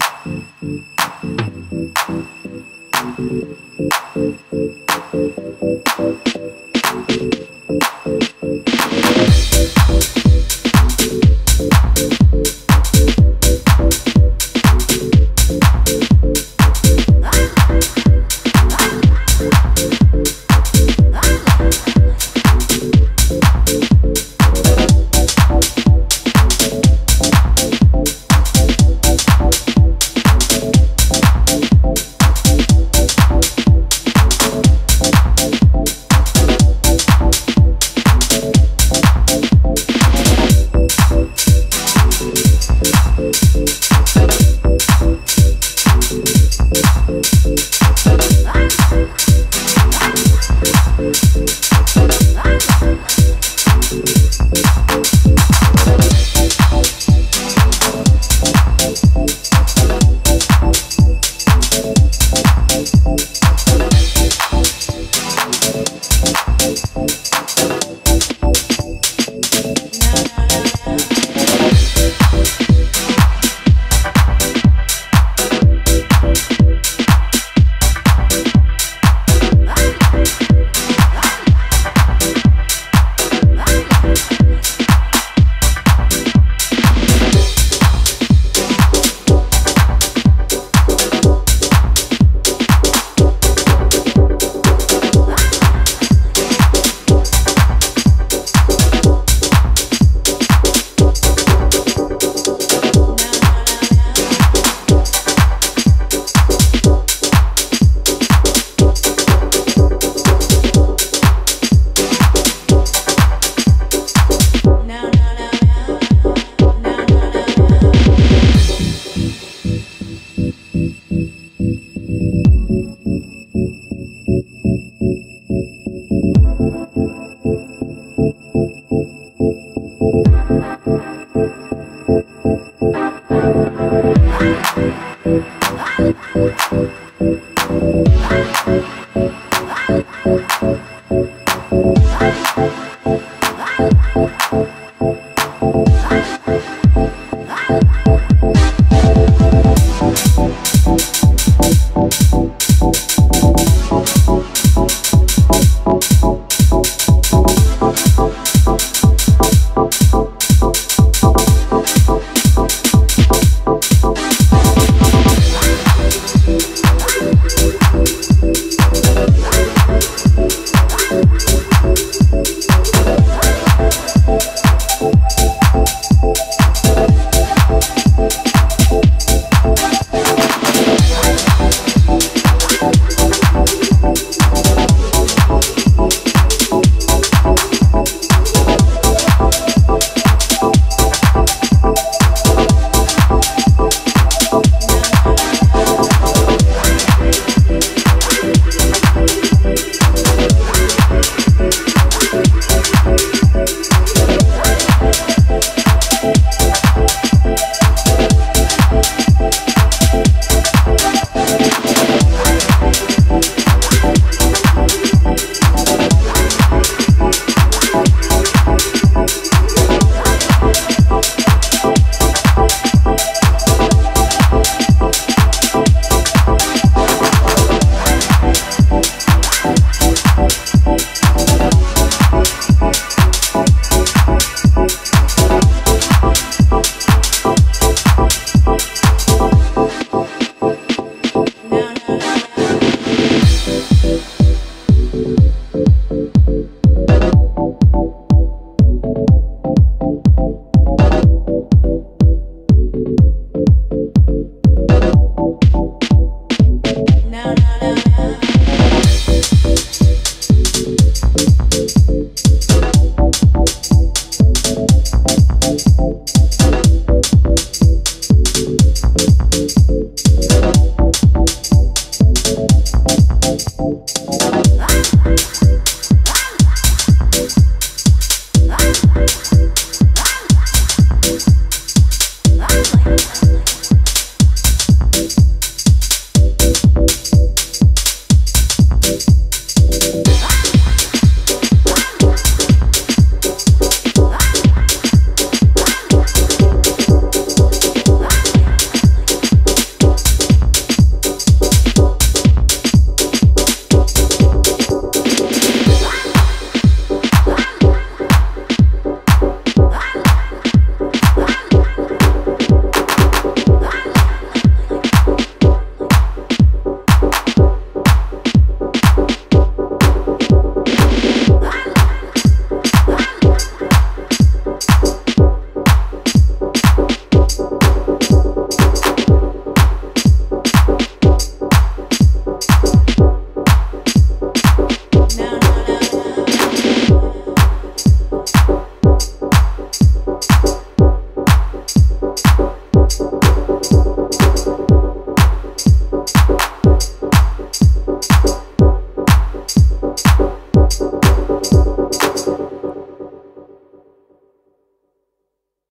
Thank you. Thank